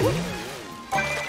Woo!